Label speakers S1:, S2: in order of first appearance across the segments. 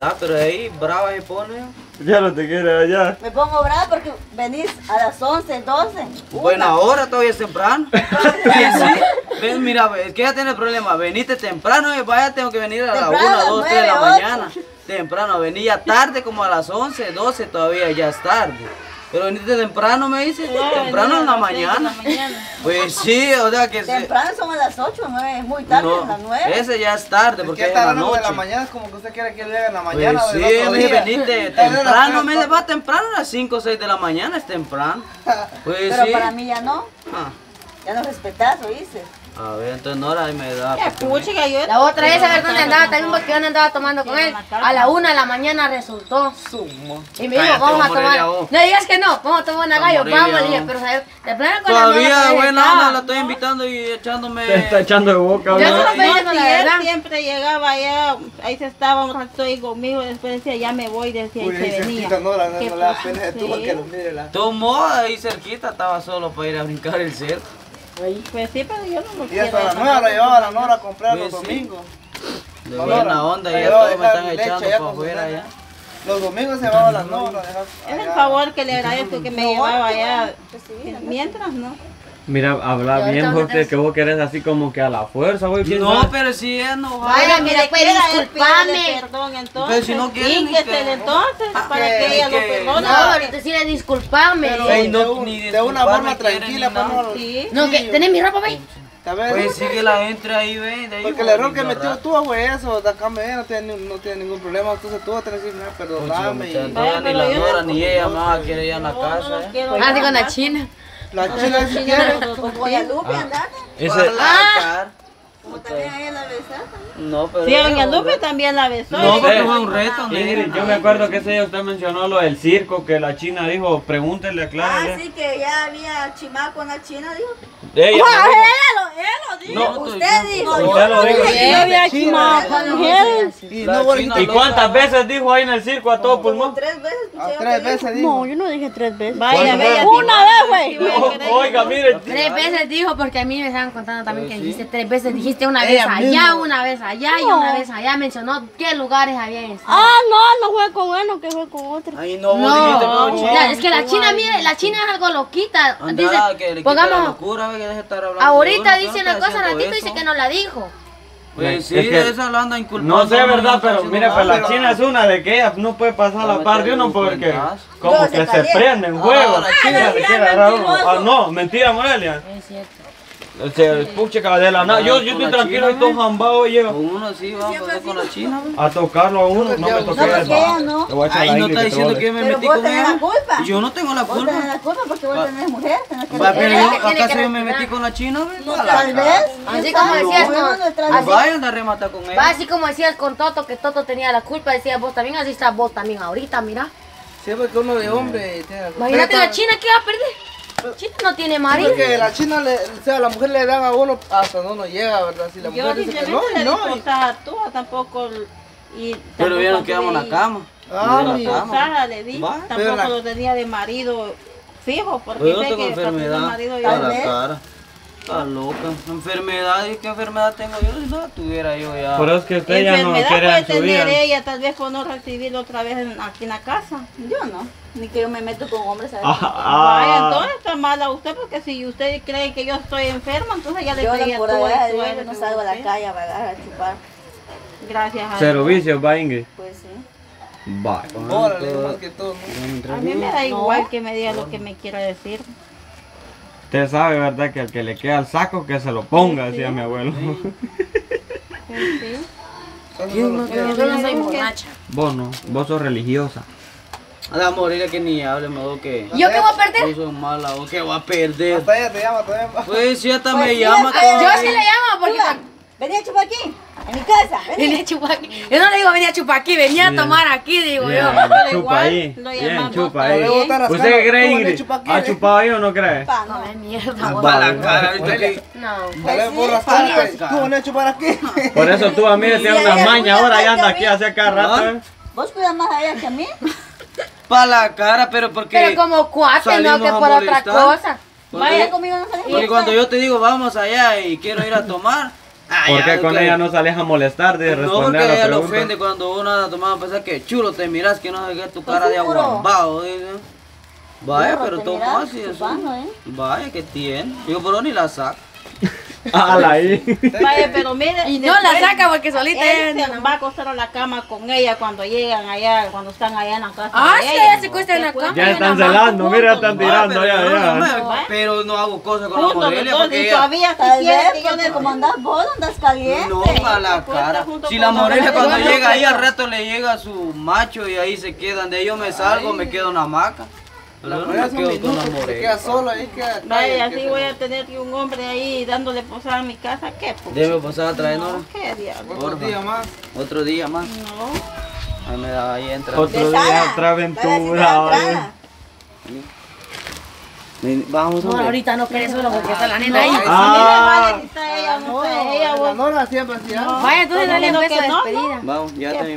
S1: Ah, pero ahí brava se pone.
S2: Ya no te quiere allá.
S3: Me pongo brava porque venís a las 11, 12.
S1: Buena hora, todavía es temprano. Sí. Ven, mira, es que ya tiene problema. Veniste temprano y vaya, tengo que venir a las
S3: Temprano,
S1: 1, 2, 3 de la mañana. Temprano, venía tarde como a las 11, 12 todavía, ya es tarde. Pero veniste temprano, me dice. Temprano en la mañana. Pues sí, o sea que
S3: Temprano son a las 8, 9, muy tarde, a las
S1: No,
S3: 9.
S1: ese ya es tarde
S4: Porque
S1: es en
S4: está
S1: la
S4: hablando de la
S1: noche.
S4: mañana, es como que usted quiere que le haga en la
S1: Pues
S4: mañana o
S1: sí, me dije, veniste temprano, me va temprano, a las 5 o 6 de la mañana es temprano. Pues
S3: Pero
S1: sí.
S3: para mí ya no.
S1: Ah,
S3: Ya no respetás, oíste.
S1: A ver, entonces no ahí me da. me-
S5: Puchica, yo...
S6: La otra vez a ver dónde andaba también porque yo andaba tomando con él. A la una de la mañana resultó.
S1: Sumo.
S6: Y me dijo,
S1: Cállate,
S6: vamos a tomar. No digas que no, vamos a tomar una gallo, vamos, le dije, pero ¿sabes? de plano con la
S1: Todavía,
S6: novia que
S1: buena onda, la estoy invitando y echándome.
S2: Te está echando de boca,
S6: Yo
S2: ¿no?
S6: solo estoy
S5: No,
S6: la verdad.
S5: siempre llegaba allá, ahí se estaba un ratito ahí conmigo, después decía, ya me voy, decía, y se venía.
S4: cerquita, no, la- no
S5: ¿Qué
S4: le da pena de tú que lo mire la...
S1: Tomó ahí cerquita, estaba solo para ir a brincar el cerco.
S5: Pues sí, pero yo no lo
S4: Y
S5: quiero.
S4: hasta la nueva la llevaba a la Nora a comprar los
S1: Pues sí.
S4: domingos.
S1: De buena onda,
S4: la
S1: ya todos me están echando para afuera ya.
S4: Los domingos se llevaba a las Nora.
S5: Es el favor que le agradezco que me llevaba allá.
S3: pues la
S5: Mientras, ¿no?
S2: Mira, habla bien, José, que vos querés así como que a la fuerza, güey. ¿quién
S1: No,
S2: sabe?
S1: pero si es no
S6: Vaya, mira, pues disculpame.
S5: perdón entonces.
S1: Pero si no quiere, ni que-
S5: entonces,
S1: Ah,
S5: para
S1: que-
S5: que ella lo perdone.
S6: No, ahorita decirle disculpame.
S4: Pero
S1: Ey, no, ni
S4: de una forma
S1: quiere
S4: tranquila, no.
S5: Sí.
S6: No, que tenés mi ropa, ve.
S4: ¿Está bien?
S1: Pues sí que la entre ahí, ve.
S4: Porque el error que metió tú fue eso, de acá me no tiene, no tiene ningún problema, entonces tú vas a tener que decir, "Mira,
S1: Pucha,
S4: perdoname.
S1: muchacha,
S4: y-
S1: todavía ni la
S5: no-
S1: ni ella a querer ir a la casa. eh.
S6: Así con la china.
S4: La china si quiere.
S3: Con Guadalupe andate.
S2: Ese,
S1: Ojalá,
S3: Como también a ella la besaste.
S1: No, pero.
S5: Sí, a doña Lupe también la besó.
S1: No, porque fue un reto. Nena.
S2: yo me acuerdo que ese día usted mencionó lo del circo, que la china dijo, pregúntele,
S3: Ah,
S2: aclárele.
S3: sí, que ya había chimaco en la China, dijo.
S2: Ella,
S3: lo dijo.
S1: No,
S3: usted
S1: estoy-
S3: dijo.
S2: Usted
S3: yo
S2: lo
S3: no
S2: dijo.
S3: dije.
S5: Sí, había chimado con él.
S4: Y no,
S1: china
S4: bonita.
S2: ¿Y
S1: loca.
S2: cuántas veces dijo ahí en el circo a todo pulmón?
S3: tres veces escuché
S4: A
S3: yo
S4: tres
S3: que dijo.
S4: dijo.
S7: yo no dije tres veces. Una vez, güey.
S2: Oiga, mire,
S6: Tres veces dijo porque a mí me estaban contando también que
S4: sí.
S6: dijiste tres veces. Dijiste una vez allá, una vez allá y una vez allá. Mencionó qué lugares habían estado.
S7: Ah, no, no fue con él, no que fue con otro.
S1: Ay, no,
S6: No, es que la china, mire, la china es algo loquita. Dice,
S1: que
S6: pongamos,
S1: que
S6: ahorita
S1: uno,
S6: dice una
S1: no
S6: cosa,
S1: haciendo
S6: dice que no la dijo.
S1: Pues
S2: Es
S1: sí,
S2: que-
S1: esa la anda inculpando.
S2: No sé, verdad, pero mire, pues la china es una de que ella no puede pasar la par de uno porque como
S3: No, se
S2: que se
S3: calienta.
S2: prende en juego.
S1: Ah, la
S2: China
S3: es
S2: quiere agarrar uno. Ah, no, mentira, Morelia.
S6: Es cierto.
S2: Se puche de la nada. Yo, yo estoy tranquilo y
S1: china,
S2: todo
S1: ¿eh?
S2: jambado y
S1: Con uno sí, vamos a pasar con la china,
S2: a tocarlo a uno. No me
S4: No,
S2: toque
S3: porque
S2: eso.
S3: ella no.
S2: Le voy a echar
S1: Ahí no está diciendo que me metí
S3: vos
S1: con ella.
S3: la culpa.
S1: Yo no tengo la
S3: Vos
S1: culpa.
S3: la culpa porque vos tenés mujer. Tenés que
S1: ¿acaso yo me metí con la china?
S3: No, tal vez.
S6: Así como decías, no. Así-
S1: Vayan a rematar con
S6: Va
S1: ella.
S6: así como decías con Toto, que Toto tenía la culpa, decías vos también, así estás vos también ahorita, mira.
S4: Siempre que uno de hombre tiene la culpa.
S6: Imagínate la china que va a perder. China no tiene marido.
S4: Porque la china, le, o sea, la mujer le dan a uno hasta no nos llega, ¿verdad? Si la
S5: Yo
S4: mujer dice que no,
S5: simplemente
S4: y
S5: le
S4: no.
S5: di
S4: y-
S5: tú, tampoco. Y
S1: Pero ya nos
S5: tampoco
S1: quedamos en la cama.
S4: Ah, mi-
S1: la cama.
S5: Posada le di,
S1: Va,
S4: pero
S5: tampoco
S4: la-
S5: lo tenía de marido fijo, porque
S1: Pero yo no
S5: sé
S1: tengo
S5: que
S1: enfermedad
S5: marido
S1: a
S5: ya-
S3: vez.
S1: cara. Está loca. Enfermedad, ¿y qué enfermedad tengo yo? Si no la tuviera yo ya.
S2: Por eso es que usted ya no quiere
S5: puede
S2: en su vida.
S5: tener ella, tal vez por no recibirlo otra vez en- aquí en la casa.
S3: Yo no. Ni que yo me meto con hombres. ¿sabes?
S2: Ah,
S5: Vaya,
S2: ah.
S5: entonces está mala usted, porque si usted cree que yo estoy enferma, entonces ya le
S3: Yo
S5: pedía
S3: por
S5: todo
S3: allá,
S5: el
S3: yo no salgo a la calle a vagar, a chupar.
S5: Gracias a
S2: Cero
S5: Dios.
S2: vicios, va Ingrid.
S3: Pues sí.
S2: Va.
S4: Órale, más que todo. ¿no?
S5: A mí me da igual que me diga lo que me quiera decir.
S2: Usted sabe, ¿verdad? Que al que le queda el saco, que se lo ponga, decía mi abuelo.
S5: Sí.
S6: Yo no soy borracha.
S2: Vos no, vos sos religiosa.
S1: A la morir que ni hable, me digo que.
S6: ¿Y yo qué voy a perder?
S1: Yo soy mala, o que voy a perder.
S4: Hasta ella te llama también. va.
S1: Pues sí, hasta
S3: Pues
S1: me
S3: sí,
S1: llama todo.
S6: Yo sí le llamo porque
S3: Chula, Vení a chupar aquí, en mi casa. Vení.
S6: venía a chupar aquí. Yo no le digo venía a chupar aquí, venía a tomar aquí, digo yo.
S2: Chupa
S5: igual
S2: ahí.
S5: lo
S2: Bien,
S5: llamamos
S2: chupa ahí. ¿Usted qué cree, Ingrid?
S4: chupa aquí,
S2: ¿Ha
S4: eh.
S2: chupado ahí o no cree?
S3: Pa,
S6: No, es mierda, vos.
S1: Pa' la cara.
S6: No.
S4: Dale por las caras. Tú venís a chupar aquí.
S2: Por eso tú a mí le tienes
S3: Sí,
S2: una
S3: ella
S2: maña
S3: cuida
S2: ahora y anda aquí hace cada rato. ¿eh?
S3: Vos cuidas más a ella que a mí.
S1: Pa' la cara, pero porque.
S6: Pero como cuate, no que por otra cosa.
S3: Vaya conmigo no salimos.
S1: Porque cuando yo te digo vamos allá y quiero ir a tomar, Ay,
S2: ¿Por qué
S1: ay,
S2: con
S1: que-
S2: ella no sales a molestar de
S1: No,
S2: responder
S1: porque
S2: a la
S1: ella
S2: pregunta?
S1: ofende cuando uno anda tomando pensar que chulo te miras que no sé qué tu cara de aguambado. dice. Vaya, pero
S3: miras
S1: así eso.
S3: ¿eh?
S1: Vaya, que tiene. Yo por ni la saco.
S2: Ala ahí.
S5: Vaya, pero mire.
S6: Y no la saca porque solita
S5: Él
S6: ella
S5: se va a acostar a la cama con ella cuando llegan allá, cuando están allá en la casa.
S6: Ah, sí,
S5: ella.
S6: ella se cuesta en la cama.
S2: Ya están celando, mira, están tirando
S1: pero,
S2: ya,
S1: pero no hago cosas con la
S5: Juntos dos,
S1: porque
S5: y
S1: ella...
S5: todavía
S3: Tal vez,
S5: le
S3: como andas vos, andas caliente.
S1: No, a la cara. Si la
S5: la
S1: Morelia
S5: Morelia.
S1: cuando llega ahí al rato le llega su macho y ahí se quedan. De ahí yo me salgo, me quedo en la hamaca. No me quedo con la
S4: minutos, se
S1: Morelia.
S4: queda solo ahí, queda.
S5: Vaya, así voy a tener que un hombre ahí dándole posada a mi casa. ¿Qué? pucha?
S1: Debe pasar a traer, ¿no?
S5: No, ¿Qué diablo?
S4: Otro día más.
S1: Otro día más.
S5: No.
S1: Ahí, me da, ahí entra.
S2: Otro día, otra aventura.
S1: Ven, Vamos,
S6: No,
S1: hombre.
S6: ahorita no querés solo porque está la nena ahí.
S5: A
S2: Ah.
S5: ella no
S4: No, la. Nora siempre hacía.
S6: Vaya, entonces dale un
S5: No,
S6: beso de
S5: no,
S6: despedida.
S1: Vamos, ya te mi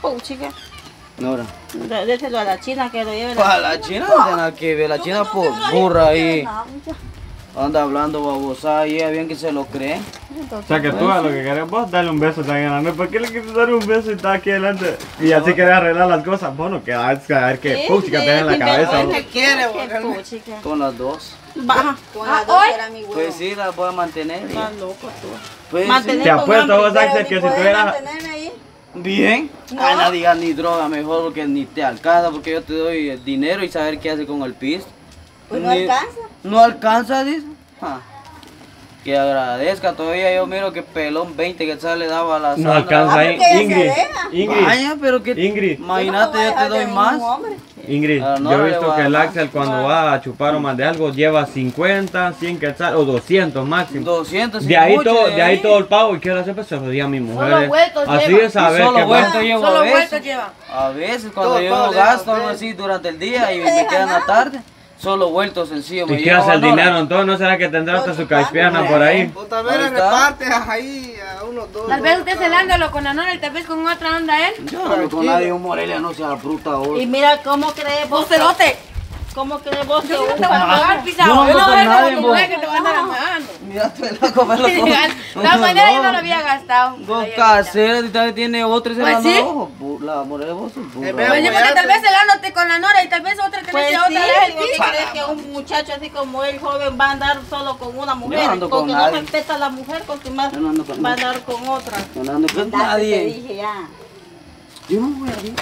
S5: puchica.
S1: Nora.
S5: Déselo a la china que lo lleve.
S1: Para la china no que ver. La china por burra ahí. Anda hablando babosa y ella bien que se lo cree.
S2: O sea que tú a lo que querés vos, dale un beso también a la. ¿Por qué le quieres dar un beso y está aquí adelante? Y así querés arreglar las cosas. Bueno, que a ver qué puchica te en la cabeza.
S4: ¿Qué quiere.
S1: Con las dos.
S5: Baja.
S3: Con las dos era mi huevo.
S1: Pues sí, las voy a mantener.
S5: Estás loco tú.
S1: Pues
S5: Mantener
S2: Te apuesto vos, Axel, que si
S3: ¿Puedes
S2: tuvieras...
S1: Bien. No digas ni droga mejor porque ni te alcanza porque yo te doy el dinero y saber qué hace con el piso.
S3: Pues no
S1: Ni-
S3: alcanza.
S1: No alcanza, dice. Ah. Que agradezca todavía, yo miro que pelón 20 que le daba a la
S2: No
S1: Sandra.
S2: alcanza
S3: Ah,
S2: ahí. Ingrid. Ingrid,
S1: Vaya, pero que
S2: Ingrid.
S1: imagínate, yo te doy más.
S2: Ingrid,
S1: Ah, no,
S2: yo he visto
S1: a
S2: que el. Axel cuando va a chupar o más de algo lleva 50, 100 quetzal o 200 máximo.
S1: 200
S2: De ahí, todo,
S1: de
S2: de ahí todo el pago y quiero hacer pues se lo di a mi mujer.
S6: Solo
S2: Así
S6: lleva.
S2: de saber
S1: solo
S2: que va.
S1: vuelto llevo a
S6: Solo
S1: veces.
S6: vueltos lleva.
S1: A veces cuando
S4: Todo
S1: yo no gasto algo así durante el día y me queda en la tarde, solo vuelto sencillo. me
S2: ¿Y qué hace el dinero? Entonces no será que tendrá hasta su caipiana por ahí.
S4: O tal vez reparte ahí a unos dos.
S6: Tal vez usted celándolo con la nora y tal vez con otra anda él.
S1: Yo no con nadie, un Morelia no sea bruta
S5: Y
S1: hoy.
S5: mira cómo crees vos. ¿Cómo crees vos que
S6: Yo no
S5: un
S6: te voy a pagar, pisado.
S1: Yo no
S6: Yo no
S1: ando
S6: voy a
S1: con
S6: con
S1: nadie,
S6: tu
S1: vos.
S6: mujer que te va a andar amagando.
S1: Mira, tú el loco, me lo
S6: De todas maneras yo no lo había gastado.
S1: Dos caseras y tal tiene otra y se
S6: Pues
S1: la
S6: sí.
S1: no. La Morelia vos burra.
S4: Eh,
S6: Pues
S4: vea,
S6: yo porque tal vez celándote con la nora y tal vez otra tenés
S5: Pues
S6: que
S5: sí,
S6: otra vez el
S5: ¿por qué crees que un muchacho así como él, joven, va a andar solo con una mujer?
S1: Yo no ando con
S5: Porque no respeta a la mujer, porque más
S1: Yo no ando con
S5: va a andar con otra.
S1: No ando con
S3: Te
S1: nadie.
S3: dije ya.
S1: Yo no voy a ir.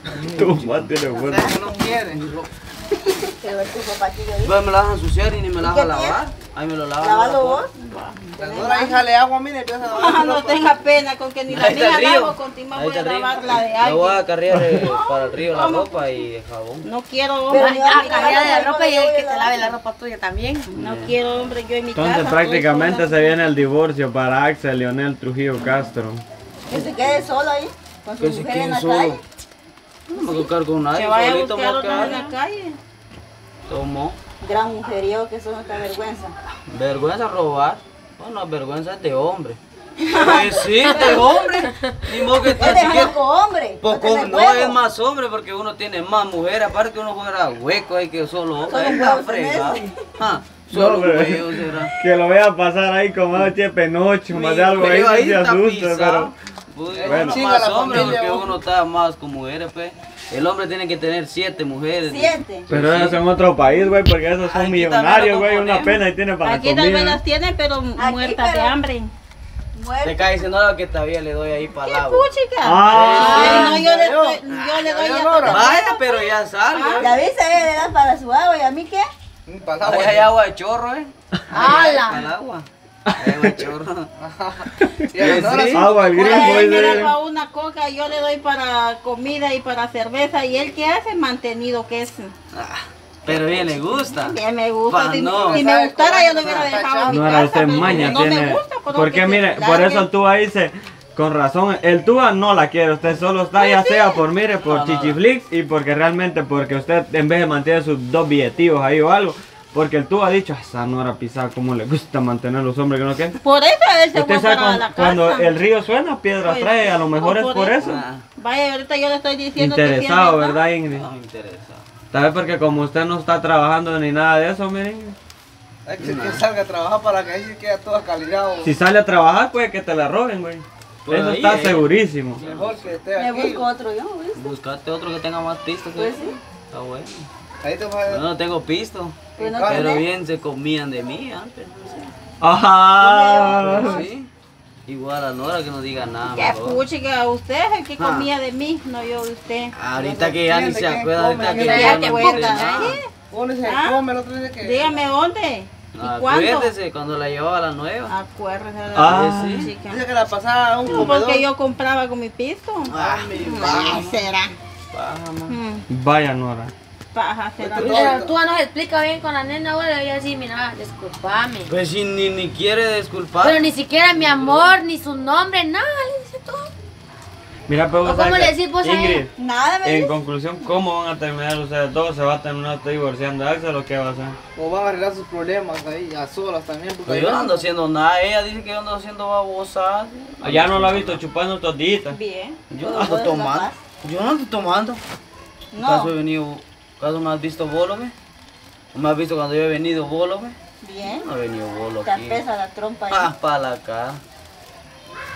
S2: Tu mamá tiene buena.
S4: O sea, que
S3: ver tu papá yo.
S1: Pues me la vas a ensuciar y ni me la vas a lavar. Ahí me lo lavas.
S3: Lávalo vos.
S4: La Nora, híjale agua, mire, empieza a lavar
S5: Ah, no tenga pena con que ni la mía
S1: el
S5: lavo, contigo voy a
S1: el
S5: lavar la de
S1: La voy a eh, para el río la ropa y el jabón.
S5: No quiero hombre,
S6: Ah, de la ropa y él que te lave la ropa tuya también.
S5: no quiero hombre yo en mi casa.
S2: Entonces prácticamente se viene el divorcio para Axel Leonel Trujillo Castro.
S3: Que se quede solo ahí. Con su mujer en la calle.
S1: No me voy a tocar con nadie.
S5: Que vaya a buscar otra en la calle.
S1: Tomó.
S3: Gran mujeriego que son esta vergüenza.
S1: Vergüenza robar. Bueno, vergüenza es de hombre. Pues sí, de hombre. Ni modo que
S3: Es
S1: siquiera-
S3: poco hombre.
S1: Poco, no
S3: huevo.
S1: es más hombre porque uno tiene más mujeres, aparte que uno fuera hueco ahí que solo hombre,
S3: Solo
S1: ahí está fregado. Ah, solo
S2: hombre.
S1: huevos será.
S2: Que lo vea pasar ahí como H. Penocho, más de algo ahí, no se
S1: está
S2: asusta, pero...
S1: Pues,
S2: Bueno.
S1: más hombre porque uno está más con mujeres, pues. El hombre tiene que tener siete mujeres.
S3: Siete.
S2: Pero ellos son otro país, güey, porque esos son
S1: Aquí
S2: millonarios,
S1: también lo
S2: güey, una pena y tienen para
S5: Aquí tal vez
S2: comida.
S5: las tienen, pero muertas de hambre.
S1: Te cae diciendo algo que todavía le doy ahí para el
S5: ¿Qué
S1: agua.
S5: puchica?
S2: Ah.
S5: No, yo le, doy- yo le doy
S4: ya
S5: a
S4: Nora.
S1: Vaya, pero ya salgo.
S3: Y avisa a ella le das para su agua y a mí qué.
S4: Para
S1: Ahí
S4: agua.
S1: hay agua de chorro, eh.
S6: ¡Hala!
S1: Para el agua. Hay agua de chorro.
S4: Y a la Nora
S1: Sí.
S4: sí.
S2: Agua al
S5: Por
S2: grifo,
S5: ahí me
S2: dice.
S5: da una coca, yo le doy para comida y para cerveza. ¿Y él qué hace? Mantenido que es.
S1: Ah, Pero bien le gusta.
S5: Que me gusta. Si,
S1: no.
S5: si me gustara, yo lo hubiera dejado en mi
S2: No
S5: casa.
S2: era usted maña,
S5: no
S2: tiene.
S5: me gusta.
S2: Porque
S5: que se
S2: mire, por eso el Tuba dice, con razón, el Tuba no la quiere, usted solo está ya sea por mire, por
S1: No, no, no.
S2: Chichiflix y porque realmente, porque usted en vez de mantener sus dos billetivos ahí o algo, porque el Tuba ha dicho, "Ah, esa no era pisada, como le gusta mantener a los hombres que no quieren.
S5: Por eso él se
S2: Usted sabe cuando,
S5: la casa.
S2: cuando el río suena, piedras
S5: Pues,
S2: trae, a lo mejor es
S5: por eso.
S2: eso.
S5: Vaya, ahorita yo le estoy diciendo que es
S2: Interesado, ¿verdad, Ingrid?
S1: no me interesa.
S2: Tal vez porque como usted no está trabajando ni nada de eso, miren.
S4: Hay que, que salga a trabajar para que ahí se quede toda calidad.
S2: Si sale a trabajar, puede que te la roben, güey.
S1: Pues
S2: Eso
S1: ahí,
S2: está
S1: eh.
S2: segurísimo.
S4: Mejor que esté
S3: Me
S4: aquí.
S3: busco otro yo, ¿viste?
S1: Buscate otro que tenga más pisto que
S3: Pues sí.
S1: Está bueno.
S4: Ahí te vas a...
S1: Yo no tengo pisto.
S3: Pues no
S4: Pero
S3: tenés.
S1: bien se comían de mí antes.
S2: Ajá.
S1: Pues sí. Igual a Nora que no diga nada.
S5: Ya escuche que a usted es el que
S1: Ah.
S5: comía de mí, no yo de usted.
S1: Ahorita que ya ni se
S4: ¿Quién
S1: acuerda, ahorita que
S5: Ya
S1: no
S4: se
S5: Ah.
S4: come, el otro dice que...
S5: Dígame dónde y cuándo.
S1: Acuérdese cuando la llevaba a la nueva.
S5: Acuérdese de la
S2: Ah.
S1: Sí.
S5: chica.
S4: Dice que la pasaba a un
S5: No, porque yo compraba con mi pisto.
S1: Ah,
S5: Ah, será. Mm,
S2: Vaya, Nora.
S5: Paja
S6: Pero tú no se explica bien con la nena ahora, le voy a decir, mira, disculpame.
S1: Pues si ni, ni quiere disculpar.
S6: Pero ni siquiera mi amor, ni su nombre, nada, le dice todo.
S2: Mira, pero
S6: ¿O
S2: vos
S6: cómo
S2: sabes
S6: le
S2: que-
S6: decís vos a
S2: Ingrid,
S6: ella?
S3: Nada me
S2: en conclusión, ¿cómo van a terminar ustedes dos? ¿Se va a terminar usted divorciando Axel o qué va a hacer?
S4: O van a arreglar sus problemas ahí, a solas también. Porque
S1: Pues yo no ando haciendo nada. Ella dice que yo ando haciendo babosadas.
S2: Ya no lo ha visto chupando toditas.
S5: Bien.
S1: Yo
S3: Todo
S1: no ando tomando. Yo no ando tomando. ¿Acaso he
S3: No,
S1: venido? ¿Acaso me has visto bolo, me? ¿O me has visto cuando yo he venido bolo, me?
S3: bien.
S1: No he venido bolo
S3: Te
S1: aquí.
S3: pesa la trompa ahí.
S1: Ah, para acá.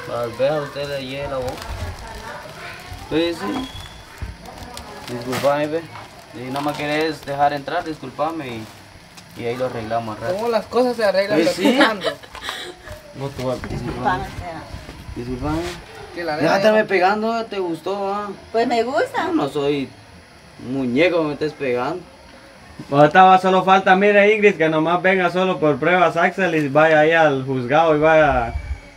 S1: Para ver a usted le llegue la boca. Sí, sí. Disculpame, ve. Si no me querés dejar entrar, disculpame y, y ahí lo arreglamos al rato.
S4: ¿Cómo las cosas se arreglan
S1: Pues sí.
S4: platicando?
S2: Vos tú vas-
S3: Disculpame.
S1: Disculpame.
S4: Que la
S1: Déjate
S4: nena-
S1: me pegando, te gustó, ah.
S3: Pues me gusta.
S1: Yo no soy muñeco, me estés pegando.
S2: Ahorita solo falta, mire Ingrid, que nomás venga solo por pruebas Axel y vaya ahí al juzgado y vaya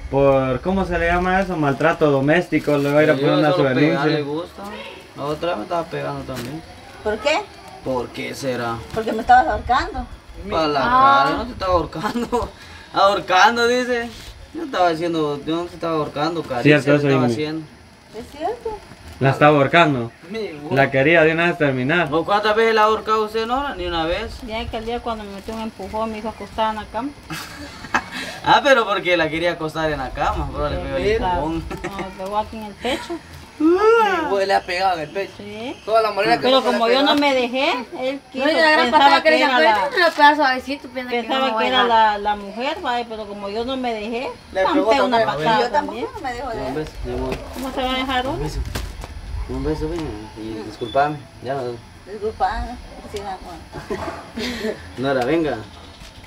S2: por, ¿cómo se le llama eso? Maltrato doméstico, le va a ir a poner una
S1: solo pegar le
S2: denuncia.
S1: gusta. La otra me estaba pegando también.
S3: ¿Por qué?
S1: ¿Por qué será?
S3: Porque me estabas ahorcando.
S1: Para la
S6: Ah.
S1: cara, yo no te estaba ahorcando. Ahorcando, dice. Yo estaba haciendo, yo no te estaba ahorcando, caricia
S2: Cierto, eso,
S1: estaba haciendo.
S3: ¿Es cierto?
S2: La está ahorcando. La quería de una vez terminar.
S1: ¿O cuántas veces la ha ahorcado usted, Nora? Ni una vez.
S5: Ya que el día cuando me metió un empujón me hizo acostar en la cama.
S1: Ah, pero porque la quería acostar en la cama, pero le pegó el empujón.
S5: No, me pegó aquí en el pecho.
S4: Le ha pegado en el pecho.
S5: Sí.
S4: Toda la morena que
S5: Pero
S4: no
S5: como yo no me dejé, él quiso,
S6: No, la
S5: pensaba
S6: que
S5: que era la,
S6: no
S5: pensaba que era la, la mujer, vaya, pero como yo no me dejé,
S4: Le pegó
S5: una patada
S3: yo
S5: también.
S3: tampoco me dejo de.
S5: ¿Cómo se va a dejar
S1: Un
S5: uno?
S1: Un beso, ven. Y disculpame. Ya no.
S3: Disculpa, sí, nada, bueno.
S1: Nora, venga.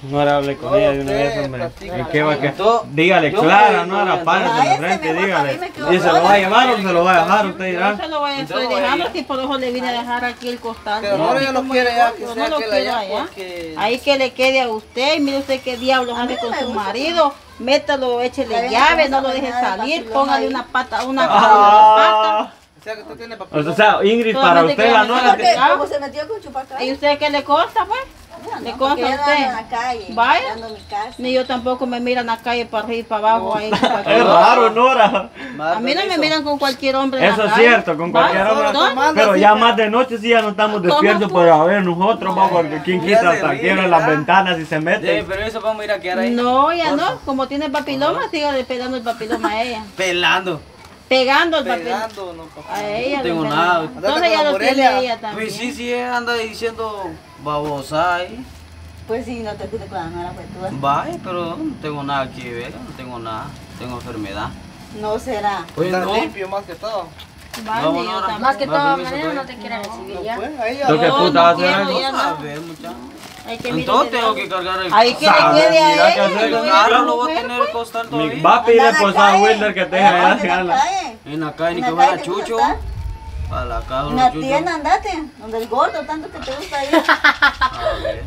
S2: Nora hable con
S4: No,
S2: ella de una vez, hombre. ¿Y qué va a que?
S1: Yo-
S2: Dígale
S1: yo
S2: clara, Nora, párese en la frente, dígale. ¿Y se lo va a llevar o se lo va a dejar? Usted
S5: Yo
S2: dirá.
S5: se lo voy a
S1: Yo
S5: estoy dejando por eso le vine a dejar aquí el costal.
S4: Pero
S5: ¿no?
S4: ahora ya no
S5: Como
S4: quiere
S5: yo,
S4: ya que
S5: yo
S4: sea
S5: no lo
S4: allá
S5: allá.
S4: porque...
S5: Ahí que le quede a usted mire usted qué diablos hace
S3: no
S5: con su marido. Métalo, échele
S3: Ya
S5: llave, no lo deje salir, póngale una pata, una
S2: Ah.
S4: O sea que usted tiene papel.
S2: O sea, Ingrid, para usted la
S5: mujer
S3: Porque
S5: Ah.
S3: se metió con chupacabra.
S5: pata. ¿Y usted qué le consta, pues? le consta a
S3: no
S5: usted.
S3: ando en la calle.
S5: Vaya.
S3: en mi casa.
S5: Ni yo tampoco me miran la calle para arriba y para abajo. ahí,
S2: Es raro, Nora.
S5: A mí no me miran con cualquier hombre en
S2: Eso
S5: la
S2: es
S5: calle.
S2: cierto, con cualquier hombre.
S5: ¿no?
S2: Pero ya más de noche sí ya no estamos
S5: ¿Cómo
S2: despiertos
S5: pues?
S2: para ver nosotros, va, porque quién quita hasta quiebran las ventanas y se
S1: Sí,
S2: meten.
S1: pero eso vamos a ir a quedar ahí.
S5: No, ya no. Como tiene papiloma, sígale pegando el papiloma a ella.
S1: Pelando.
S5: Pegando el papiloma.
S4: Pegando, no, papá.
S5: A ella.
S1: No tengo nada.
S5: Entonces ya lo tiene ella también.
S1: Pues sí, sí, anda diciendo babosa ahí.
S3: Pues sí, no te escuché con la nuera, pues tú.
S1: Vaya, pero no tengo nada que ver, no tengo nada. Tengo enfermedad.
S3: No será.
S1: Pues
S4: Está
S1: no.
S4: limpio más que todo.
S5: Vale.
S6: Más que todo, manera no te quiere recibir
S4: No,
S6: ya.
S4: pues, ahí ya.
S2: ¿Tú qué
S5: No,
S2: puta
S5: no
S2: vas a hacer?
S5: no.
S1: Entonces tengo que cargar el
S5: Hay que le
S1: carro.
S5: quede a no
S2: con
S5: a
S1: lo voy tener
S5: pues.
S1: todavía.
S2: Va a pedirle pues a. Wilder que te deje
S3: Eh,
S2: allá.
S3: en la calle.
S1: En la calle, ni que
S3: la
S1: fuera
S3: calle, ¿cómo
S1: chucho. A la casa
S3: En la tienda andate, donde el gordo tanto que te gusta ir.
S1: A ver.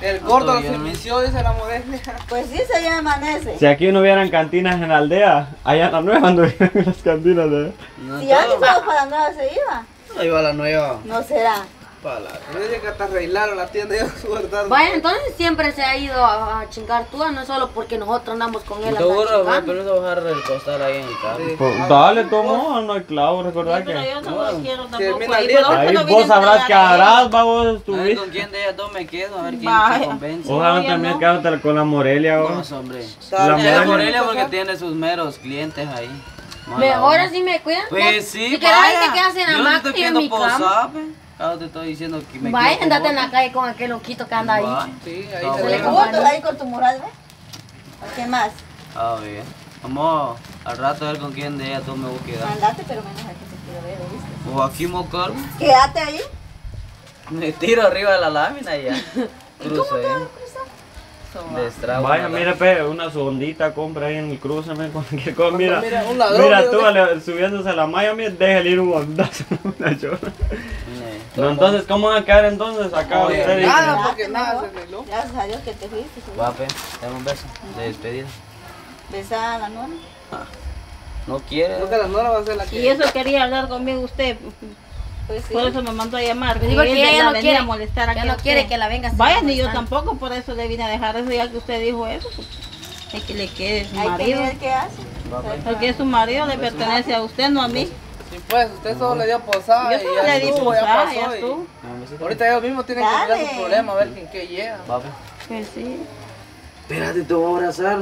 S4: El gordo lo servició, dice la Morelia.
S3: Pues sí, se llama amanece.
S2: Si aquí no hubieran cantinas en la aldea, allá en la nueva anduvieran las cantinas de...
S1: No,
S3: Si antes para la nueva se iba.
S1: Ahí va la nueva.
S3: No será.
S4: Que hasta arreglaron la tienda y.
S6: Vaya, entonces siempre se ha ido a, a chingar tú, no es solo porque nosotros andamos con él. a
S1: Seguro,
S6: chingando.
S1: permiso bajar el costal ahí en el carro.
S2: Pues, dale, tomo, no hay clavo, recordad
S5: Sí, pero
S2: que...
S5: yo no quiero tampoco. ahí,
S4: día.
S5: pero
S2: Ahí
S5: no
S2: vos sabrás
S5: ella.
S2: harás, va vos,
S1: A ver
S2: tu
S1: con quién de ellas dos me quedo, a ver quién se
S5: Vaya.
S1: convence.
S2: Ojalá
S5: ya
S2: también
S5: no.
S2: quédate con la Morelia,
S1: No,
S2: vos.
S1: hombre.
S2: La
S1: La
S2: Morelia.
S1: Morelia porque tiene sus meros clientes ahí. Mala
S6: Mejor así me cuidan.
S1: Pues sí,
S6: Si quieres, ahí
S1: vaya.
S6: te quedas en
S1: Yo
S6: la
S1: no te
S6: maca
S1: estoy
S6: y en mi cama.
S1: Pe. Ah, te estoy diciendo que me
S6: Vaya,
S1: quedo
S6: andate
S1: con
S6: en la calle con aquel loquito que anda ahí.
S1: Va.
S4: Sí, ahí
S1: Ah,
S4: se.
S3: ¿Gordos ahí con tu mural, ve? ¿A qué más?
S1: Ah, bien. Vamos al rato a ver con quién de ella tú me voy a quedar.
S3: Andate, pero menos aquí te quiero ver, ¿viste?
S1: O aquí me cargo.
S3: Quédate ahí.
S1: Me tiro arriba de la lámina y ya. Cruzo ahí. Destrago.
S2: Vaya,
S1: la
S2: mire, pe, una sondita compra ahí en el cruce, me cualquier cosa. Mira,
S4: Mira, un ladrón,
S2: mira
S4: mira,
S2: tú
S4: mira.
S2: subiéndose a la malla, mira, déjale ir un ondazo. Una chora. No, entonces, ¿cómo van a quedar entonces acá
S1: Oye,
S2: ustedes?
S4: Nada, porque nada se arregló.
S3: Gracias a Dios que te fuiste.
S1: Va, pe, dame un beso de despedida.
S3: Besa a la nona.
S1: No quiere.
S4: Creo que la nuera va a ser la que.
S5: Y eso quería hablar conmigo usted.
S3: Pues sí.
S5: Por eso me mandó a llamar.
S6: Pero digo que ella
S5: la
S6: no quiere,
S5: a molestar aquí
S6: no quiere que la venga
S5: Vaya, ni yo tampoco, por eso le vine a dejar eso, ya que usted dijo eso. pues, hay que le quede su
S3: Hay que
S5: marido.
S3: ver qué hace.
S5: Porque su marido le pertenece a usted, no a mí.
S4: Pues, usted solo le dio posada
S5: Yo
S4: y
S5: solo
S4: ya
S5: le di posada,
S4: pasó.
S5: ya
S1: besito.
S4: Ahorita ellos mismos tienen que arreglar
S3: Dale.
S4: su problema, a ver en qué llega.
S5: Pues sí.
S1: Espérate, te voy a abrazar.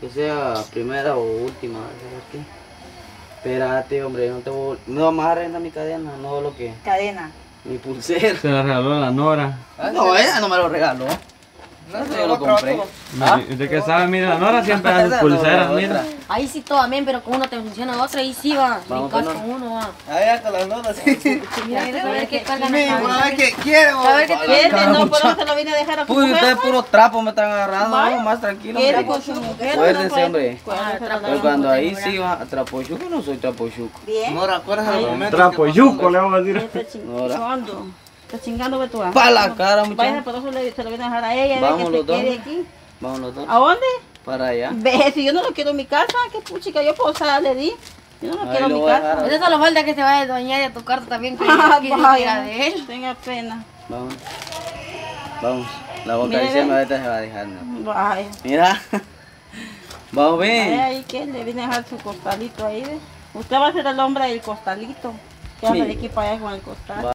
S1: Que sea primera o última. ¿sabes qué? Espérate, hombre, no te voy No amarren a mi cadena, no lo que.
S3: Cadena.
S1: Mi pulsera.
S2: Se la regaló la Nora.
S1: No, ella no me lo regaló.
S4: No, se
S1: yo
S4: lo
S1: compré.
S2: ¿Ah? ¿De qué sabe? Mira, la Nora siempre sus
S1: no,
S2: pulseras, mira.
S6: Ahí sí todo bien, pero con uno te funciona otra, ahí sí va.
S1: Vamos,
S6: con uno va.
S4: Allá con las notas, sí.
S6: Mira, mira, a ver qué acá.
S4: a ver qué quiere,
S6: A ver qué
S5: Quiere, no, por eso se lo vine a dejar a
S1: Uy, ustedes puro trapo me están agarrando, no, más tranquilo.
S5: Quiere con su mujer.
S1: Acuérdense,
S5: no
S1: hombre.
S6: Ah,
S1: Pero cuando ahí sí va a trapochuco, no soy trapochuco.
S3: Bien.
S4: Nora, acuérdate de los momentos.
S2: Trapo
S4: que
S2: yuco, le vamos a decir.
S5: Chingando. Está chingando ve tú. ah.
S1: Pa' la cara,
S5: Vaya,
S1: muchachos.
S5: por eso le, se lo viene a dejar a ella.
S1: Vamos
S5: que se
S1: los dos.
S5: aquí.
S1: Vamos los dos.
S5: ¿A dónde?
S1: Para allá.
S5: Ve, si yo no lo quiero en mi casa, qué puchica, yo posada le di. Yo no lo
S1: Ahí
S5: quiero en
S1: lo
S5: mi
S1: voy
S5: casa.
S6: Pues eso solo falta que se vaya a doñar y a tu carta también, que
S5: Ah, vaya,
S6: de él.
S5: Tenga pena.
S1: Vamos. Vamos. La boca
S5: ve.
S1: ahorita se va a dejar. ¿no?
S5: Vaya.
S1: Mira. Vamos
S5: Vaya
S1: bien.
S5: ahí que le viene a dejar su costalito ahí. Usted va a ser el hombre del costalito. Que anda
S1: Sí.
S5: de aquí para allá con el costal.